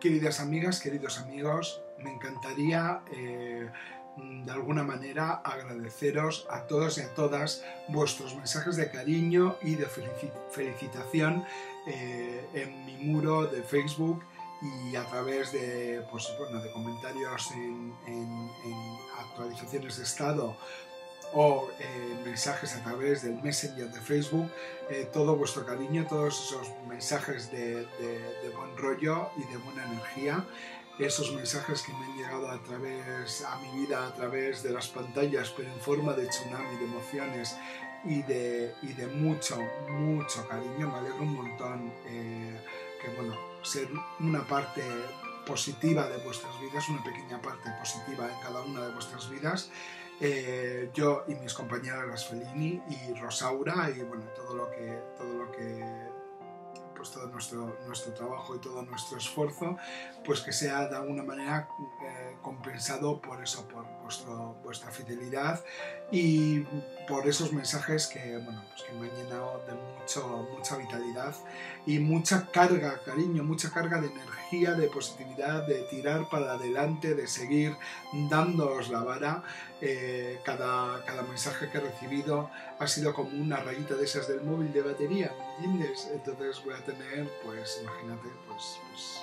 queridas amigas, queridos amigos, me encantaría eh, de alguna manera agradeceros a todos y a todas vuestros mensajes de cariño y de felicitación eh, en mi muro de Facebook y a través de, pues, de comentarios en, actualizaciones de estado o eh, mensajes a través del Messenger de Facebook, eh, todo vuestro cariño, todos esos mensajes de, de, buen rollo y de buena energía, esos mensajes que me han llegado a través a mi vida a través de las pantallas, pero en forma de tsunami, de emociones y de, y de mucho, mucho cariño. Me alegro un montón eh, que, bueno, ser una parte positiva de vuestras vidas, una pequeña parte positiva en cada una de vuestras vidas. Eh, yo y mis compañeras las Felini y Rosaura y bueno, todo lo que, todo lo que pues todo nuestro, nuestro trabajo y todo nuestro esfuerzo, pues que sea de alguna manera eh, compensado por eso, por vuestro, vuestra fidelidad. Y por esos mensajes que, bueno, pues que me han llenado de mucho, mucha vitalidad y mucha carga, cariño, mucha carga de energía, de positividad, de tirar para adelante, de seguir dándoos la vara. Eh, cada, cada mensaje que he recibido ha sido como una rayita de esas del móvil de batería, ¿me entiendes? Entonces voy a tener, pues imagínate, pues, pues,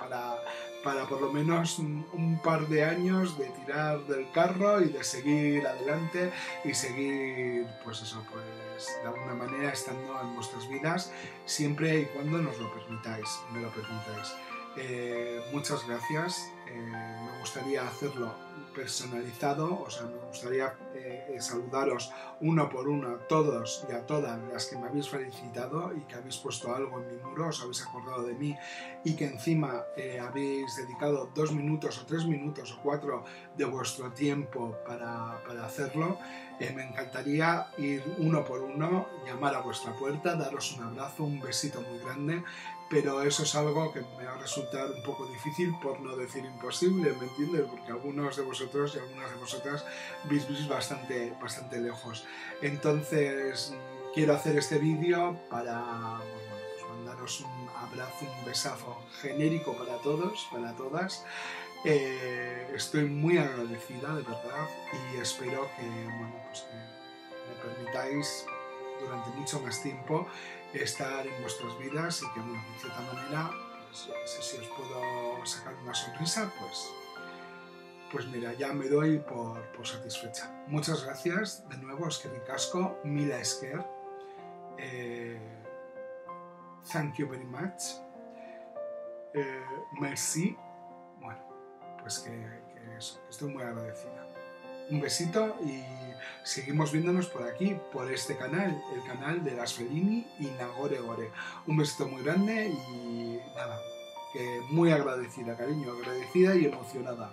para para por lo menos un, par de años de tirar del carro y de seguir adelante y seguir, pues eso, pues de alguna manera estando en vuestras vidas siempre y cuando nos lo permitáis, me lo permitáis. Eh, muchas gracias, eh, me gustaría hacerlo personalizado, o sea, me gustaría eh, saludaros uno por uno a todos y a todas las que me habéis felicitado y que habéis puesto algo en mi muro, os habéis acordado de mí y que encima eh, habéis dedicado dos minutos o tres minutos o cuatro de vuestro tiempo para, para hacerlo. Eh, me encantaría ir uno por uno, llamar a vuestra puerta, daros un abrazo, un besito muy grande pero eso es algo que me va a resultar un poco difícil, por no decir imposible, ¿me entiendes? Porque algunos de vosotros y algunas de vosotras vivís bastante, bastante lejos. Entonces, quiero hacer este vídeo para pues mandaros un abrazo, un besazo genérico para todos, para todas. Eh, estoy muy agradecida, de verdad, y espero que, bueno, pues que me permitáis durante mucho más tiempo estar en vuestras vidas y que, bueno, de cierta manera, pues, si os puedo sacar una sonrisa, pues, pues mira, ya me doy por, por satisfecha. Muchas gracias, de nuevo, es que casco, Mila Esker. Eh, thank you very much. Eh, merci. Bueno, pues que, que eso, estoy muy agradecida. Un besito y seguimos viéndonos por aquí, por este canal, el canal de las Felini y Nagore Gore. Un besito muy grande y nada, que muy agradecida, cariño, agradecida y emocionada.